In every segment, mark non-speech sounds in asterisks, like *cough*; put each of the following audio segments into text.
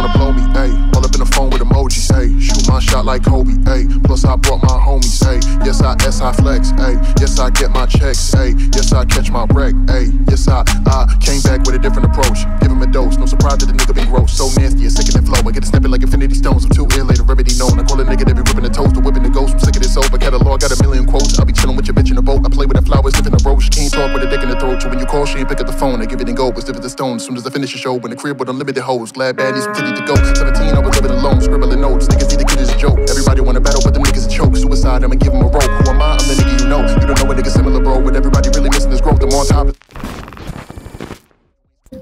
wanna blow me, ayy. The phone with emojis, ayy. Shoot my shot like Kobe, ayy. Plus I brought my homies, ayy. Yes, I S, I flex, ayy. Yes, I get my checks, ayy. Yes, I catch my wreck, ayy. Yes, I, I came back with a different approach. Give him a dose, no surprise that the nigga be gross. So nasty, it's sicker than flow. I get it snapping like infinity stones. I'm too ill, later remedy known. I call a nigga that be ripping the toast, the whipping the ghost. I'm sick of this over catalog, got a million quotes. I be chilling with your bitch in a boat. I play with the flowers, dipping the roach. Can't talk with a dick in the throat. So when you call, she ain't pick up the phone. I give it and go, but stiff as the stone. As soon as I finish the show, in the crib with unlimited hoes. Glad baddies from titty to go. 17, I was living alone, scribbling notes. Niggas see the kid is a joke. Everybody wanna battle, but them niggas a choke. Suicide, I'ma give him a rope. Who am I? I'm the nigga you know. You don't know a nigga similar, bro. But everybody really missing this growth. I'm on top.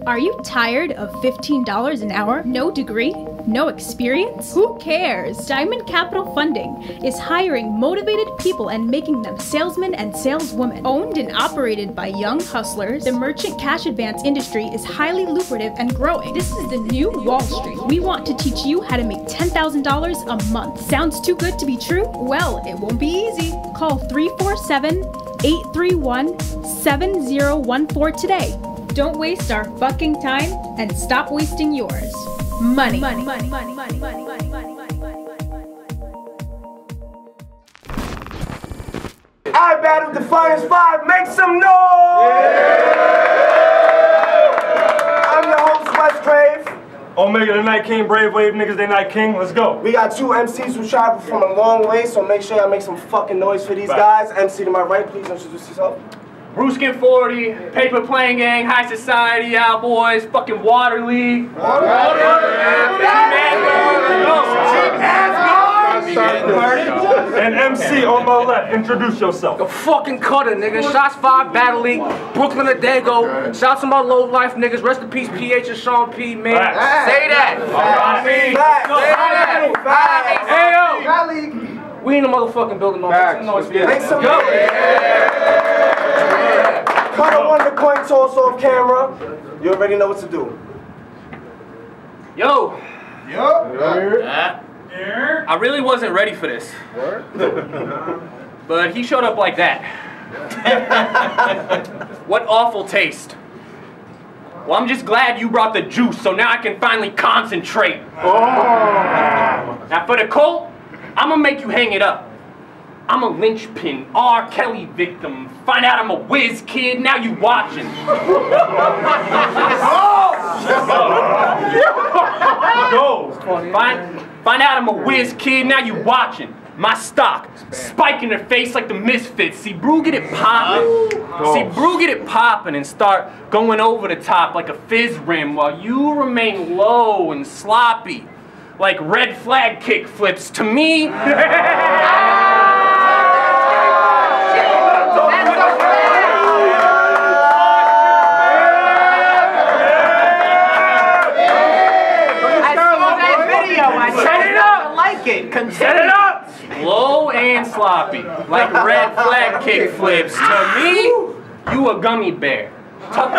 Are you tired of $15 an hour? No degree? No experience? Who cares? Diamond Capital Funding is hiring motivated people and making them salesmen and saleswomen. Owned and operated by young hustlers, the merchant cash advance industry is highly lucrative and growing. This is the new Wall Street. We want to teach you how to make $10,000 a month. Sounds too good to be true? Well, it won't be easy. Call 347 831 7014 today. Don't waste our fucking time and stop wasting yours. Money. Money. Money. Money. Money. Money. Money. Money. Money. Money. iBattle Defiance 5, make some noise! I'm your host, Wes Crave. Omega the Night King, Brave Wave niggas, they Night King. Let's go. We got two MCs who travel from a long way, so make sure y'all make some fucking noise for these Right. guys. MC to my right, please introduce yourself. Bruskin 40, Paper Playing Gang, High Society, Outboys, fucking Water League. And MC on my left, introduce yourself. The fucking cutter, nigga. Shots five, Battle League, Brooklyn the Dago. Shouts to my low life niggas. Rest in peace, PH and Sean P, man. Facts. Say that. Facts. Facts. Hey, yo. We in the motherfucking building, man. Make some noise for Make you. some noise. One the coin toss off camera. You already know what to do. Yo. Yo! I really wasn't ready for this. What? But he showed up like that. *laughs* what awful taste. Well, I'm just glad you brought the juice, so now I can finally concentrate. Oh. Now for the Colt, I'm gonna make you hang it up. I'm a linchpin, R. Kelly victim. Find out I'm a whiz kid, now you watching. oh! Go. Find, find out I'm a whiz kid, now you watching. My stock, spike in their face like the misfits. See, Brew get it poppin'. See, Brew get it poppin' and start going over the top like a fizz rim while you remain low and sloppy. Like red flag kick flips. To me, *laughs* I saw that video. I Set it up. I set it up! Low and sloppy, like red flag kick flips. To me, you a gummy bear. Tup-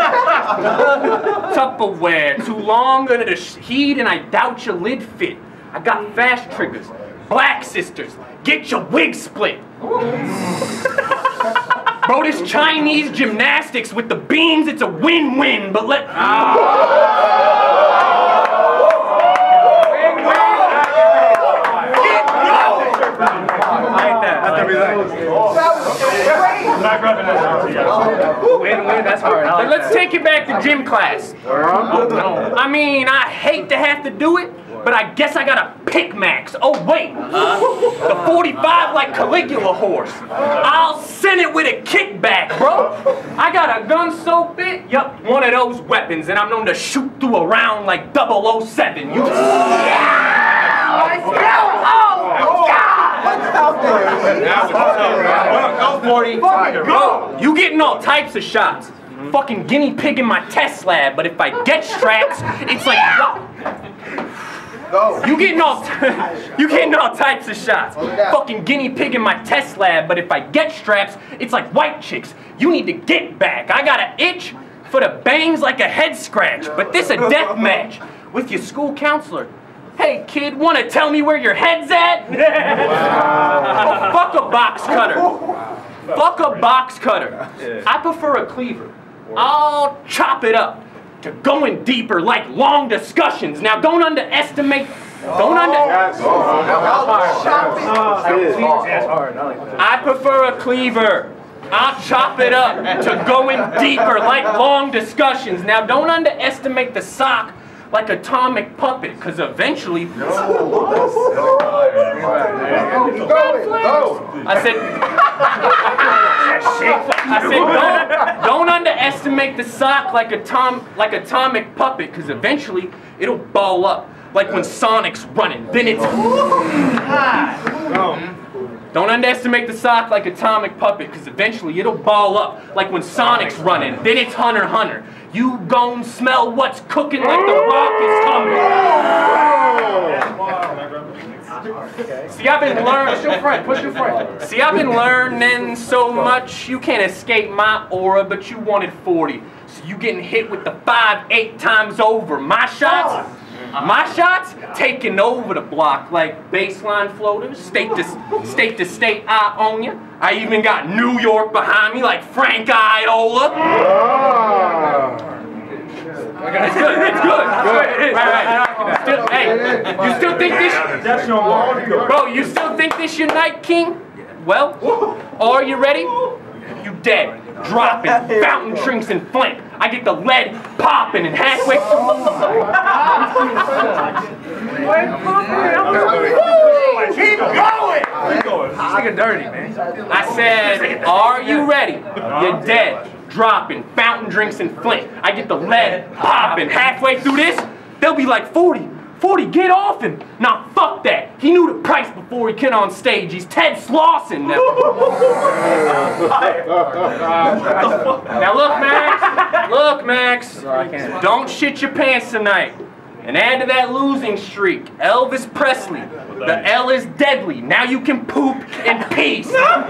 Tupperware, too long under the heat, and I doubt your lid fit. I got fast triggers, black sisters, get your wig split. Bro, this Chinese gymnastics with the beans, it's a win-win, but let. That. Win, win, that's hard. But let's take it back to gym class. I mean, I hate to have to do it, but I guess I gotta pick Max. Oh, wait. The 45 like Caligula horse. I'll send it with a kickback, bro. I got a gun so fit. yup, one of those weapons, and I'm known to shoot through a round like 007. You. Bro, you getting all types of shots. Fucking guinea pig in my test lab, but if I get straps, it's like Go. You getting all you getting all types of shots. Fucking guinea pig in my test lab, but if I get straps, it's like white chicks. You need to get back. I got an itch for the bangs like a head scratch, but this a death match with your school counselor. Hey kid, wanna tell me where your head's at? *laughs* oh, fuck a box cutter. Fuck a box cutter. I prefer a cleaver. I'll chop it up. to going deeper like long discussions. Now don't underestimate don't under I prefer a cleaver. I'll chop it up to going deeper like long discussions. Now don't underestimate the sock like atomic puppet, because eventually I said, I said, don't, don't underestimate the sock like a tom, like atomic puppet, because eventually it'll ball up, like when Sonic's running. Then it's. Don't underestimate the sock like atomic puppet, because eventually it'll ball up, like when Sonic's running. Then it's Hunter Hunter. You gon' smell what's cooking like the rock is coming. See, I've been learning. Push your friend. Push your friend. See, I've been learning so much. You can't escape my aura, but you wanted 40. So you getting hit with the five, eight times over. My shots. My shots taking over the block like baseline floaters, state to state to state. I own you. I even got New York behind me like Frank Iola. Ah. It's good. It's good. Good. It is. Right, right. Still, hey, you still think this? That's your. Bro, you still think this your night, King? Well, are you ready? You dead. Dropping, *laughs* fountain drinks and flint. I get the lead popping and halfway. Keep going. Keep going. nigga dirty, man. I said, are you ready? You're dead. Dropping, fountain drinks and flint. I get the lead popping. Halfway through this, they'll be like 40. 40, get off him. Nah, fuck that. He knew the price before he came on stage. He's Ted Slauson now. *laughs* now look, Max. Look, Max. Don't shit your pants tonight. And add to that losing streak, Elvis Presley. The L is deadly. Now you can poop in *laughs* peace. That's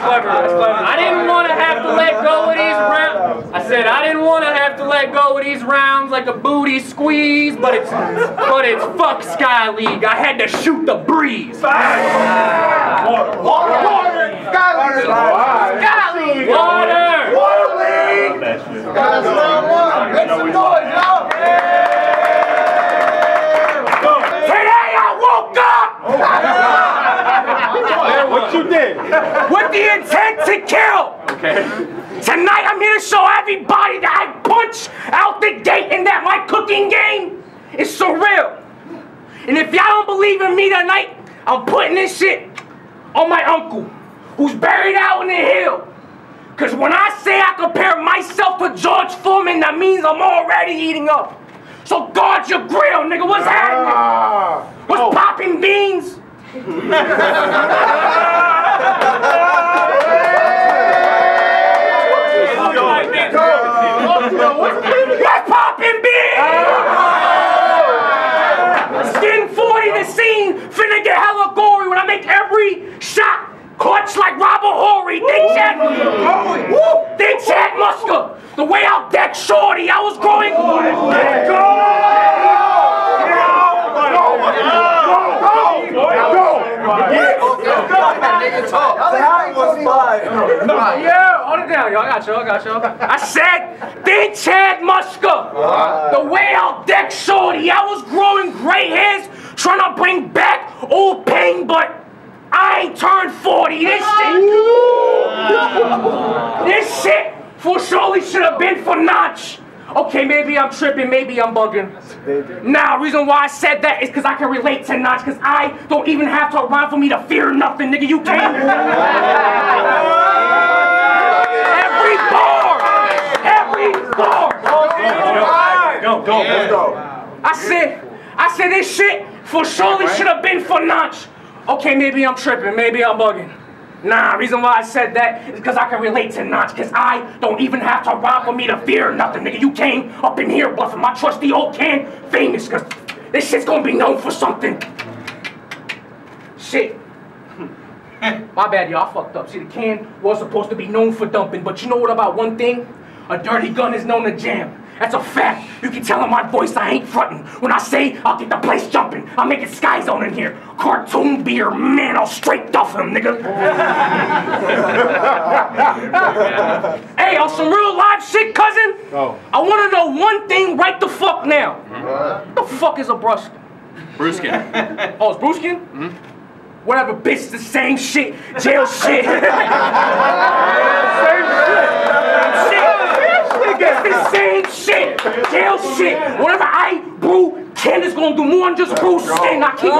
clever. That's clever. I didn't want to have to let go of these *laughs* rounds. I said I didn't want to have to let go of these rounds like a booty squeeze, but it's but it's fuck Sky League. I had to shoot the breeze. Water. Water! Sky League! Sky League. Water. Water League! That shit. Guys, round one. Make some noise, y'all! Today I woke up What you did? with the intent to kill. Okay. Tonight I'm here to show everybody that I punch out the gate and that my cooking game is surreal. And if y'all don't believe in me tonight, I'm putting this shit on my uncle, who's buried out in the hill. Cause when I say I compare myself to George Foreman, that means I'm already eating up. So guard your grill, nigga. What's ah. happening? What's oh. popping beans? *laughs* What's popping beans? Skin 40 the scene, finna get hella gory when I make every shot clutch like Robert Horry. They chat, Woo! chat Muska. The way I'll deck Shorty, I was growing. Yeah, hold it down, y'all. I got you. I got you. I, got I said, they Chad Muska. The way I'll deck Shorty, I was growing gray hairs, trying to bring back old pain, but I ain't turned 40. This shit. *laughs* this shit for surely should have been for Notch. Okay, maybe I'm tripping, maybe I'm bugging. Nah, reason why I said that is because I can relate to Notch, because I don't even have to rhyme for me to fear nothing, nigga. You can't. *laughs* Bar! Every bar! Go, go, let's go. I said, I said this shit for surely should have been for Notch. Okay, maybe I'm tripping, maybe I'm bugging. Nah, reason why I said that is because I can relate to Notch, because I don't even have to rhyme for me to fear nothing, nigga. You came up in here bluffing my trusty old can famous, because this shit's gonna be known for something. Shit. *laughs* My bad, y'all. I fucked up. See, the can was supposed to be known for dumping, but you know what about one thing? A dirty gun is known to jam. That's a fact. You can tell in my voice I ain't frontin'. When I say I'll get the place jumping, I'm making Sky Zone in here. Cartoon beer, man, I'll straight duff him, nigga. *laughs* hey, on some real live shit, cousin. Oh. I wanna know one thing right the fuck now. What the fuck is a bruskin? Brewskin. Oh, it's Brewskin? Mm-hmm. Whatever, bitch, the same shit. Jail shit. It's the same shit. Jail shit. Whatever I brew, Ken is gonna do more than just brew skin. I keep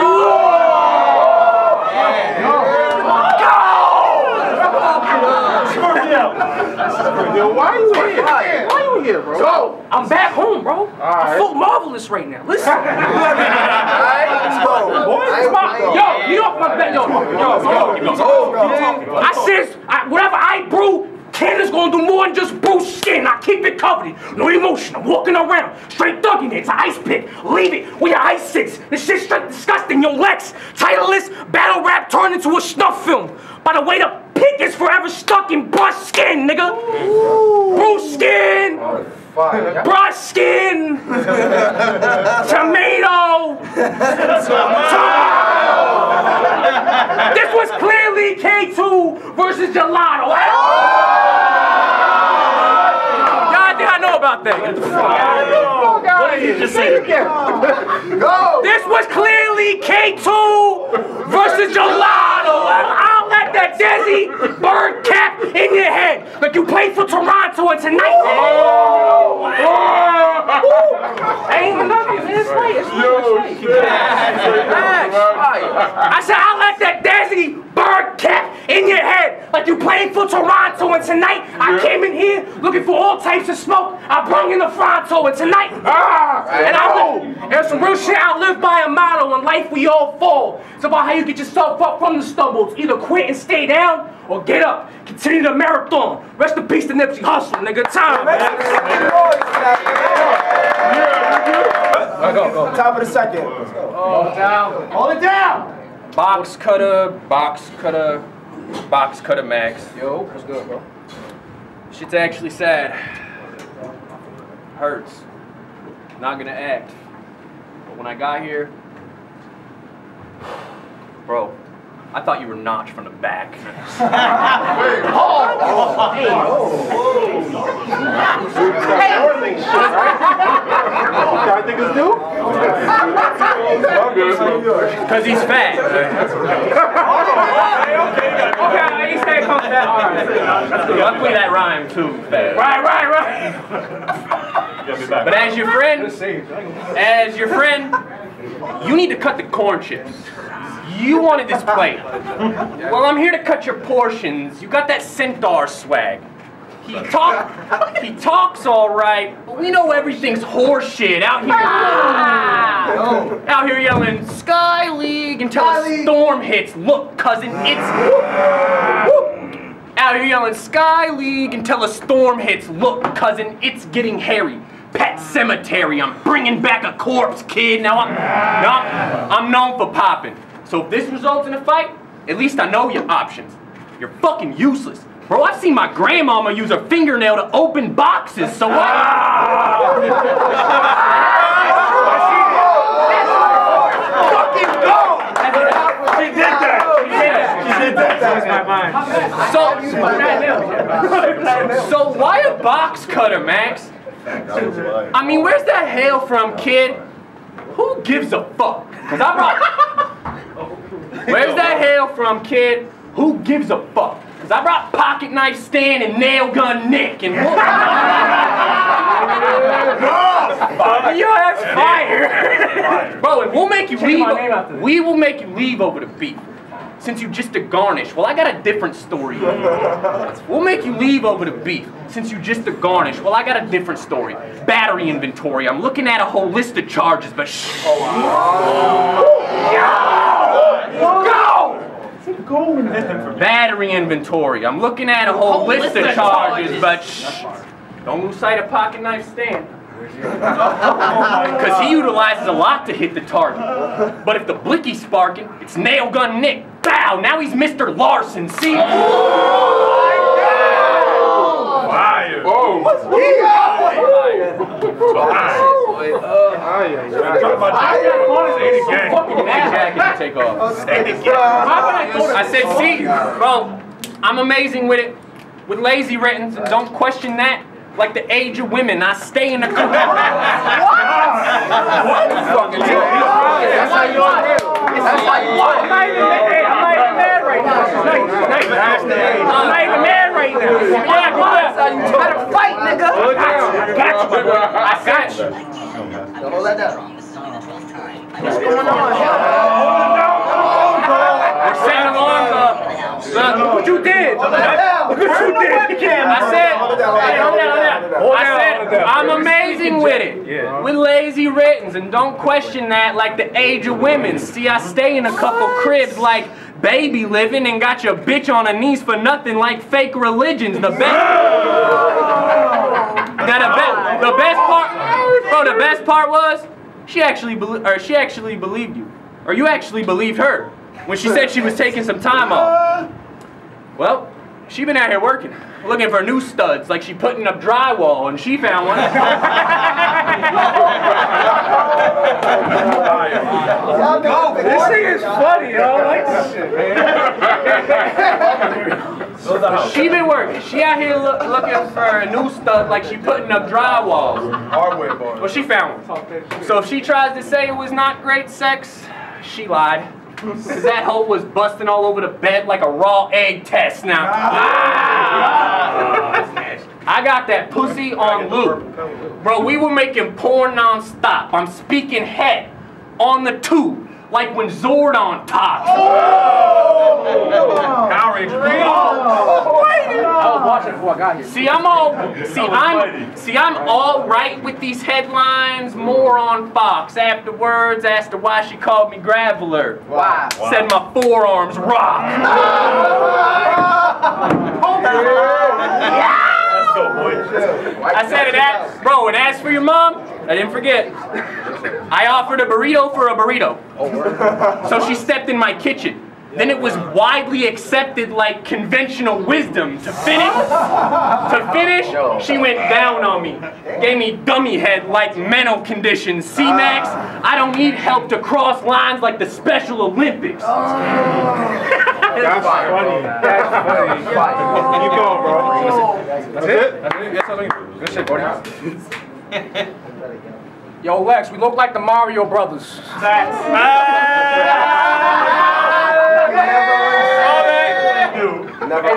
Yo, why you here? Here, bro? Go. I'm back home, bro. I'm full marvelous right now. Listen. *laughs* Yo, you know my bed. Yo, yo, yo, yo. I says, I, whatever I brew, Canada's gonna do more than just brew skin. I keep it covered. No emotion. I'm walking around, straight thugging it. It's an ice pick. Leave it where your ice sits. This shit's straight disgusting. Yo, Lex, titleless battle rap turned into a snuff film. By the way, the pick is forever stuck in brush skin, nigga. Brew skin. Brush skin. Tomato. This was clearly K2 versus Gelato. Y'all did I know about that? Get the fuck out of here. What did you just say? This was clearly K2 versus Gelato. That Desi bird cap in your head like you played for Toronto and tonight. Ain't even nothing. It's late. It's late. It's late. I said I'll let that Desi in your head like you playing for Toronto and tonight I came in here looking for all types of smoke. I brung in the Fronto and tonight ah, and I there's some real shit I live by a motto in life we all fall. It's about how you get yourself up from the stumbles. Either quit and stay down or get up. Continue the marathon. Rest in peace to Nipsey Hussle, nigga. Time, Top of the second. Hold it down. Hold it down. Box cutter, box cutter, box cutter max. Yo, what's good, bro? Shit's actually sad. Hurts. Not gonna act. But when I got here, bro, I thought you were Notch from the back. *laughs* *laughs* I think it's *laughs* due? Cause he's fat. Okay, he stay. All right. Luckily that rhyme too, fat. Right, right, right. But as your friend, as your friend, you need to cut the corn chips. You wanted this plate. Well, I'm here to cut your portions. You got that centaur swag. He talk, he talks all right, but we know everything's horseshit out here. Out here yelling Sky League until a storm hits. Look, cousin, it's out here yelling Sky League until a storm hits. Look, cousin, it's getting hairy. Pet cemetery. I'm bringing back a corpse, kid. Now I'm, now I'm, I'm known for popping. So if this results in a fight, at least I know your options. You're fucking useless. Bro, I've seen my grandmama use her fingernail to open boxes, so what? *laughs* Fucking go! She did that. She did that. So, so why a box cutter, Max? I mean, where's that hail from, kid? Who gives a fuck? Cause I brought. Where's that hail from, kid? Who gives a fuck? Cause I brought pocket knife Stan and nail gun Nick and. *laughs* Yo, that's fire, bro. And we'll make you leave. my name after this. We will make you leave over the beef. Since you just a garnish, well, I got a different story. *laughs* We'll make you leave over the beef. Since you just a garnish, well, I got a different story. Battery inventory. I'm looking at a whole list of charges, but shh. Oh, Go! Battery inventory. I'm looking at a whole, list, of charges, but shh. Don't lose sight of pocket knife stand. *laughs* Because he utilizes a lot to hit the target. But if the blicky's sparking, it's nail gun Nick. Bow! Now he's Mr. Larson. See? Oh oh, Fire. Oh. Fucking jacket to take off. I said, see, bro, I'm amazing with it. With lazy writtens, and don't question that. Like the age of women, I stay in the *laughs* car. That's how you are. That's how you I'm not even mad. I'm not even mad right now. Nice, nice. I'm not even mad right now. Yeah, You better fight, nigga. I got you. I got you. Don't hold that down. We're setting alarms up. Look, What you did? Look what you did. I said, hey, hold on, hold on. I said, I'm amazing with it. With lazy writtens, and don't question that like the age of women. See, I stay in a couple cribs like baby living and got your bitch on her knees for nothing like fake religions. The best. Now the, be- the best part, bro, the best part was she actually, bel or she actually believed you, or you actually believed her when she said she was taking some time off. Well, she been out here working, looking for new studs, like she putting up drywall, and she found one. This thing is funny, yo. I like this shit, man. she been working. She out here look, looking for a new stud, like she putting up drywall. Well, she found one. So if she tries to say it was not great sex, she lied. Cause that hoe was busting all over the bed like a raw egg test now. Ah. Ah. Ah. I got that pussy on loop. Bro, we were making porn non-stop. I'm speaking head on the tube, like when Zordon tops. Power Rangers. I was watching before I got here. See, I'm all see, I'm see, I'm all right with these headlines. More on Fox. Afterwards, asked her why she called me Graveler. Wow. Said my forearms rock. *laughs* Let's *laughs* go, boys. I said it at bro, and as for your mom, I didn't forget. I offered a burrito for a burrito. Oh, so she stepped in my kitchen. Then it was widely accepted like conventional wisdom to finish. To finish, she went down on me. Gave me dummy head like mental conditions. C-Max, I don't need help to cross lines like the Special Olympics. Oh. That's funny. That's funny. Keep going, bro. That's it? That's it? Yes, Good shit, buddy. *laughs* Yo, Lex, we look like the Mario Brothers. *laughs* Never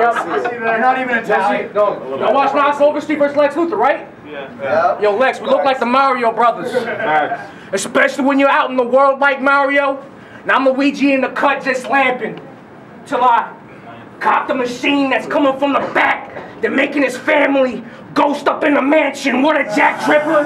see it. You're not even Italian. No. Y'all watch Knox Over Street vs. Lex Luthor, right? Yeah. Yo, Lex, we look like the Mario Brothers. Especially when you're out in the world like Mario. Now I'm Luigi in the cut just lamping. Till I cop the machine that's coming from the back. They're making his family ghost up in the mansion. What a Jack Tripper.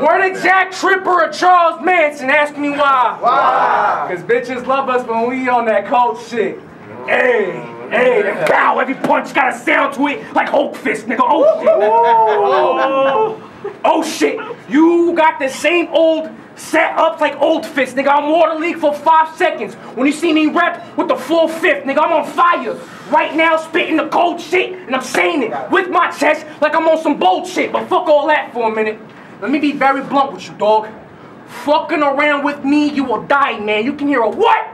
What a Jack Tripper or Charles Manson? Ask me why. Why? Because bitches love us when we on that cold shit. Hey, hey, and bow. Every punch got a sound to it like Hulk Fist, nigga. Oh shit. Oh shit. You got the same old setups like Old Fist, nigga. I'm Water League for five seconds. When you see me rep with the full fifth, nigga, I'm on fire. Right now, spitting the cold shit, and I'm saying it with my chest like I'm on some bold shit. But fuck all that for a minute. Let me be very blunt with you, dog. Fucking around with me, you will die, man. You can hear a what?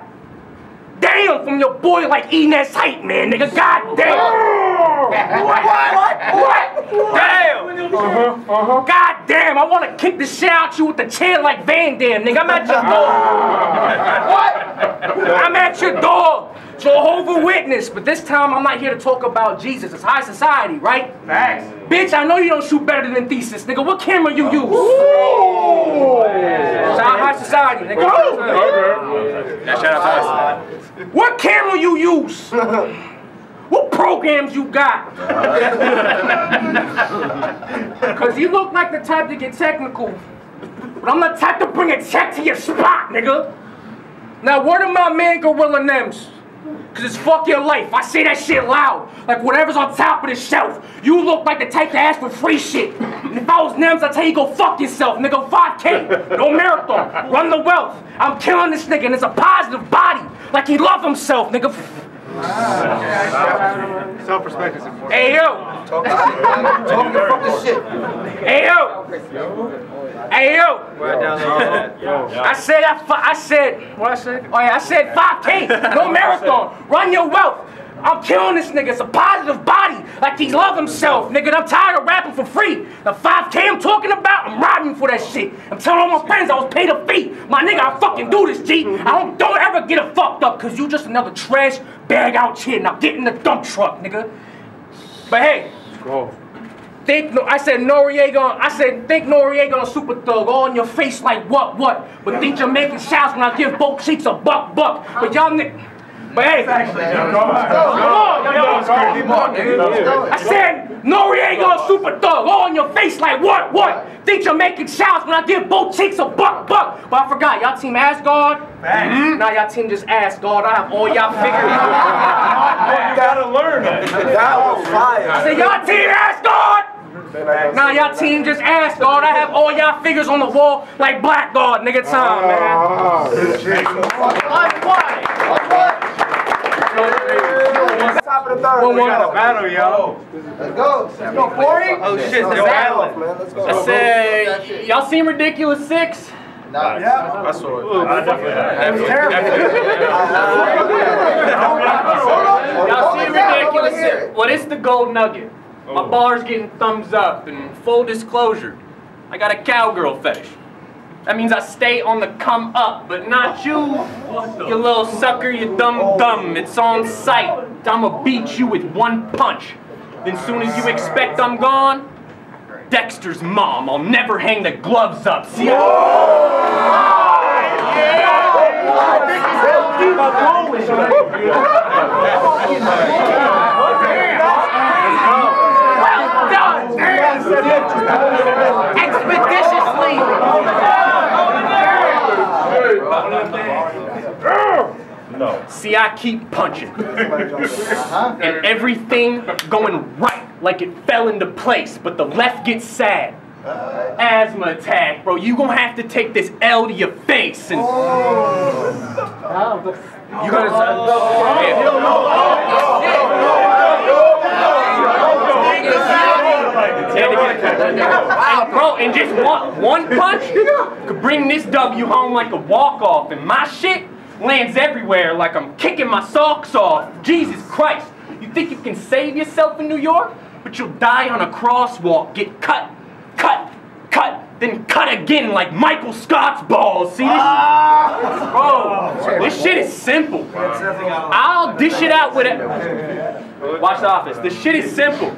Damn from your boy like Enes Height, man, nigga. God damn. What? What? What? Damn. Uh-huh, uh-huh. God damn, I want to kick the shit out you with the chair like Van Damme, nigga. I'm at your door. what? I'm at your door. Jehovah Witness, but this time I'm not here to talk about Jesus. It's high society, right? Facts. Bitch, I know you don't shoot better than Thesis, nigga. What camera you use? Ooh. It's high society, nigga. Yeah, shout out to us. What camera you use? What programs you got? *laughs* Cause you look like the type to get technical. But I'm the type to bring a check to your spot, nigga. Now word of my man Gorilla Nems. Cause it's fuck your life. I say that shit loud. Like whatever's on top of the shelf. You look like the type to ask for free shit. And if I was Nems, I'd tell you go fuck yourself, nigga. 5K. No marathon. Run the wealth. I'm killing this nigga and it's a positive body. Like he love himself, nigga. Self-respect is important. Hey yo, Talking shit. Talking fucking shit. Hey yo! Hey yo! I said I, fu- I said what I said? Oh yeah, I said 5K, no marathon. Run your wealth. I'm killing this nigga. It's a positive body, like he love himself, nigga. I'm tired of rapping for free. The 5K I'm talking about, I'm riding for that shit. I'm telling all my friends I was paid a fee. My nigga, I fucking do this, G. I don't don't ever get it fucked up, cause you just another trash bag out here. Now get in the dump truck, nigga. But hey, Go. Think no, I said Noreaga. I said think Noreaga on Super Thug, all in your face like what what. But think you're making shouts when I give both cheeks a buck buck. But y'all niggas. But hey, come on, yo. I said Noreaga on Super Thug, all in your face like what what. Think you're making shouts when I give both cheeks a buck buck. But I forgot, y'all team Asgard. Mhm. Now y'all team just Asgard. I have all y'all figures. *laughs* You gotta learn that. That was fire. I said y'all team Asgard. Now y'all team just ass guard. I have all y'all figures on the wall like Blackguard, nigga. Time, man. Top of the third. One, one. Battle, yo. Let's go. Let's go. 40? Oh shit, Let's they're battling. man. Let's go. I said, y'all seen Ridiculous Six? I saw it. I definitely Y'all seen Ridiculous Six? Well, it's the gold nugget. My bar's getting thumbs up, and full disclosure, I got a cowgirl fetish. That means I stay on the come up, but not you, you little sucker, you dumb dumb. It's on sight. I'ma beat you with one punch. Then soon as you expect I'm gone, Dexter's mom, I'll never hang the gloves up. See? Well done! See, I keep punching. and everything going right, like it fell into place, but the left gets sad. Asthma attack, bro. You gonna have to take this L to your face and. Oh. You And bro, and just one one punch could bring this W home like a walk off, and my shit lands everywhere like I'm kicking my socks off. Jesus Christ! You think you can save yourself in New York, but you'll die on a crosswalk, get cut, cut, cut, then cut again like Michael Scott's balls. See this? Ah! Bro, this shit is simple. I'll dish it out with it. Watch the office. The shit is simple. Of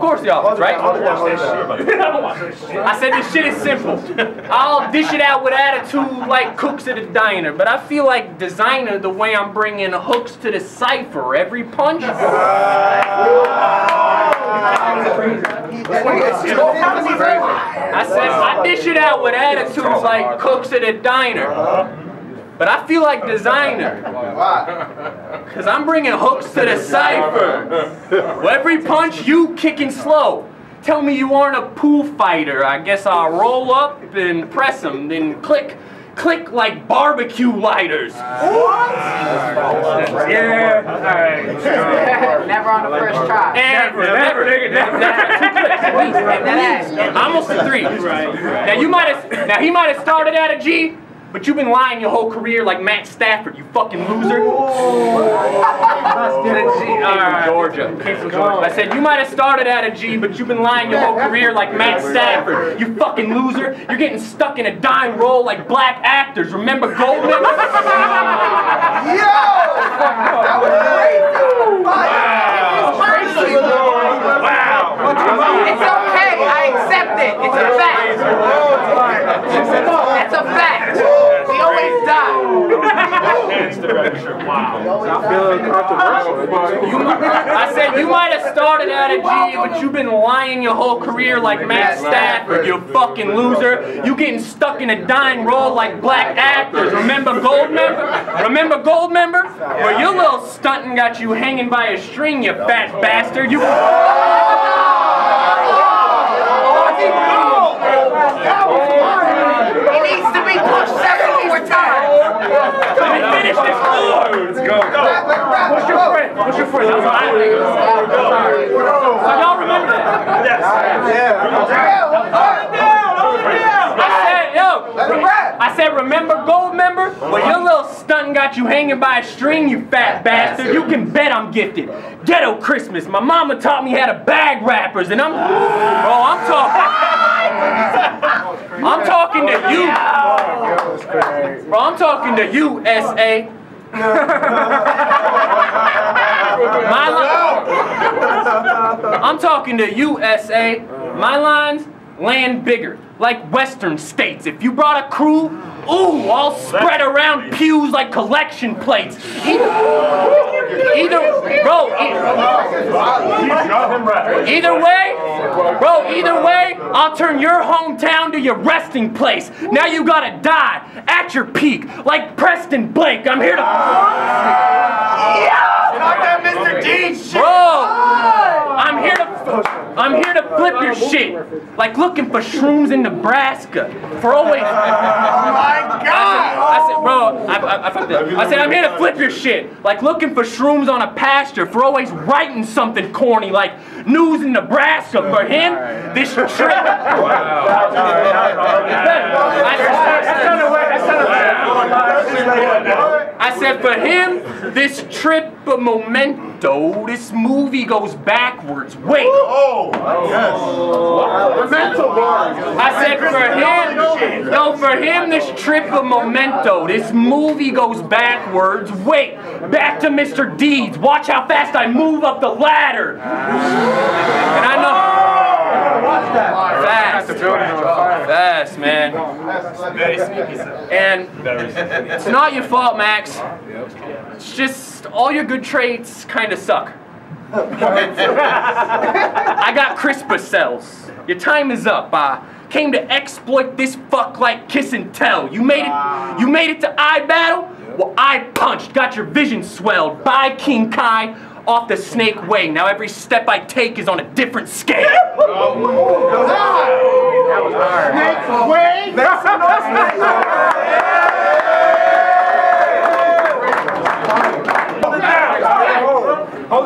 course, the office, right? I said this shit is simple. I'll dish it out with attitude like cooks at a diner, but I feel like designer the way I'm bringing hooks to the cipher every punch. I said I dish it out with attitudes like cooks at a diner. But I feel like designer. *laughs* Why? Cause I'm bringing hooks to the cipher. Every punch you kicking slow. Tell me you aren't a pool fighter. I guess I'll roll up and press them, then click, click like barbecue lighters. What? Yeah. All right. *laughs* Never on the first try. And never, nigga, never. At least, at least. Almost a three. Now you might have, now he might have started at a G, but you've been lying your whole career like Matt Stafford, you fucking loser. Alright. Georgia. I said you might have started at a G, but you've been lying your whole career like Matt Stafford, you fucking loser. You're getting stuck in a dime role like black actors. Remember Goldman? *laughs* That was great. Wow. It's okay. I accept it. It's a fact. That's a fact. We always die. I said you might have started out at a G, but you've been lying your whole career like Matt Stafford, you fucking loser. You getting stuck in a dying role like black actors. Remember Goldmember? Remember Goldmember? Where your little stunting got you hanging by a string, you fat bastard. You. Finish this. Let's go. go. What's your friend? What's your friend? That's what I think. Go. Remember that. Yes. Yeah. I said, remember gold member? Well, uh-huh. your little stunt got you hanging by a string, you fat bastard. You can bet I'm gifted. Ghetto Christmas. My mama taught me how to bag rappers, and I'm, bro, I'm talking. I'm talking to you. Bro, I'm talking to you, SA. My li- I'm talking to USA. My lines land bigger, like Western states. If you brought a crew, ooh, all spread around pews like collection plates. Either, either bro, either way, bro, either way, I'll turn your hometown to your resting place. Now you gotta die at your peak, like Preston Blake. I'm here to. Mr. Dean shit. Bro, I'm here to I'm here to flip your shit. Like looking for shrooms in Nebraska. For always. Oh my god! I said, bro, I, I, I, fucked it. I said I'm here to flip your shit. Like looking for shrooms on a pasture. For always writing something corny like news in Nebraska. For him, this trip. I said for him, this trip of memento, this movie goes backwards. Wait. Oh, yes. Memento. I said for him, no, for him, this trip of memento, this movie goes backwards. Wait, back to Mr. Deeds. Watch how fast I move up the ladder. And I know. Fast. Fast, man. And it's not your fault, Max. It's just all your good traits kind of suck. I got CRISPR cells. Your time is up. I came to exploit this fuck like kiss and tell. You made it. You made it to iBattle. Well, I punched. Got your vision swelled. By King Kai. Off the snake way. Now every step I take is on a different scale. *laughs* Hold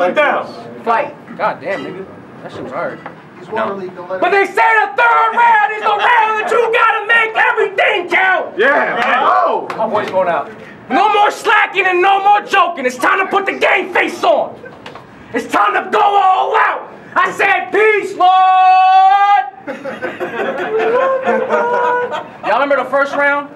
it down. Fight. God damn, nigga. That shit was hard. But they say the third round is the *laughs* round that you gotta make everything count. Yeah. Oh. My voice going out. No more slacking and no more joking. It's time to put the game face on. It's time to go all out. I said peace, Lord. *laughs* Y'all remember the first round?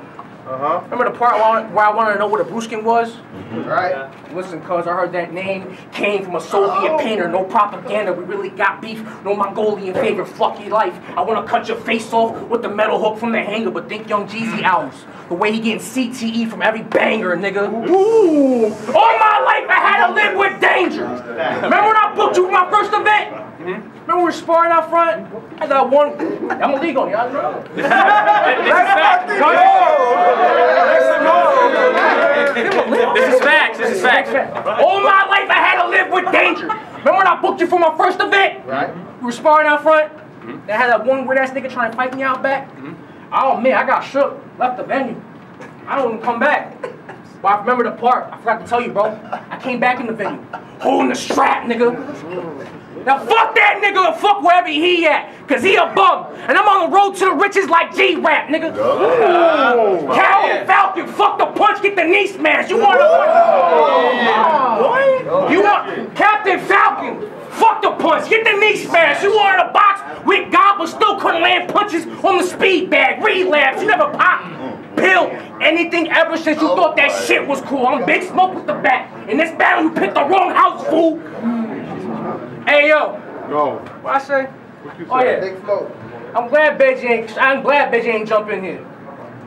Uh-huh. Remember the part where I, where I wanted to know what a Bruskin was? Right. Listen, cuz I heard that name came from a Soviet painter. No propaganda. We really got beef. No Mongolian favor. Fuck your life. I want to cut your face off with the metal hook from the hanger. But think Young Jeezy albums. The way he getting CTE from every banger, nigga. Ooh. All my life I had to live with danger. Remember when I booked you for my first event? Remember we were sparring out front? I got one. I'm illegal, y'all know. This is *laughs* This is facts. This is facts. All my life I had to live with danger. Remember when I booked you for my first event? Right. We were sparring out front. Mm-hmm. They had that one weird ass nigga trying to fight me out back. Mm-hmm. Oh man, I got shook. Left the venue. I don't even come back. But I remember the part. I forgot to tell you, bro. I came back in the venue, holding the strap, nigga. Now fuck that nigga and fuck wherever he at, cause he a bum, and I'm on the road to the riches like G-Rap, nigga. Captain Falcon, fuck the punch, get the knee smashed. You want to? You want Captain Falcon? Fuck the punch, get the knee smashed. You wanted a box with God, but still couldn't land punches on the speed bag. Relapse, you never popped. Pill, anything ever since you thought that shit was cool. I'm Big Smoke with the bat. In this battle, you picked the wrong house, fool. Hey yo, Go. what I say? What you Oh say? yeah. I'm glad Benji ain't. I'm glad Benji ain't jumping here.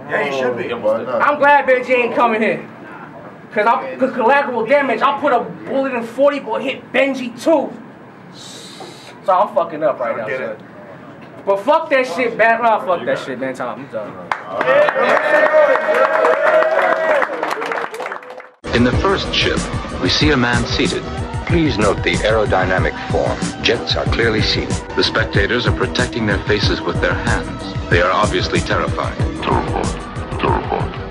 Yeah, you should be. Oh, I'm glad Benji ain't coming here. Cause I, cause collateral damage. I'll put a bullet in 40, but hit Benji too. So I'm fucking up right now. Get son. it. But fuck that shit, man. Nah, fuck that shit, man. Tom, I'm done. In the first ship, we see a man seated. Please note the aerodynamic form. Jets are clearly seen. The spectators are protecting their faces with their hands. They are obviously terrified. To report. To report.